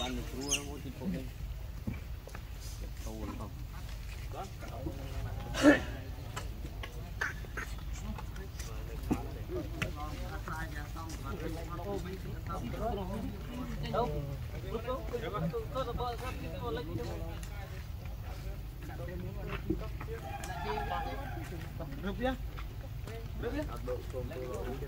បានគ្រូមួយទីពុកនេះតូនអស់ mình kia đó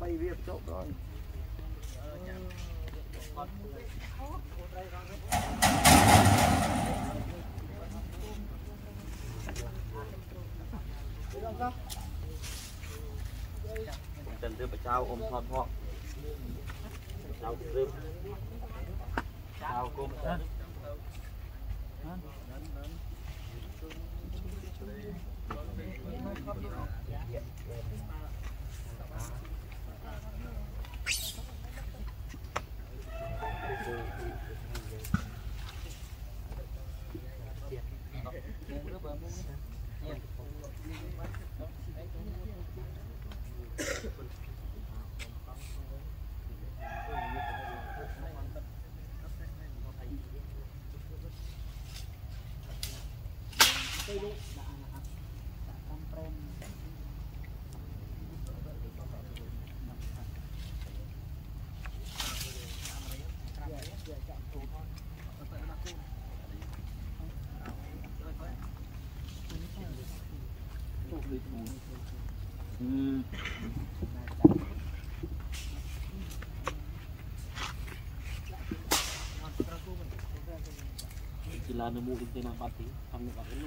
bay việc trộm rồi. Trần đưa bà trao ôm thon họ Trao đưa Sao cô mà? Thank you. Hmm. Sila na mo itinapati. Kami ka ilo.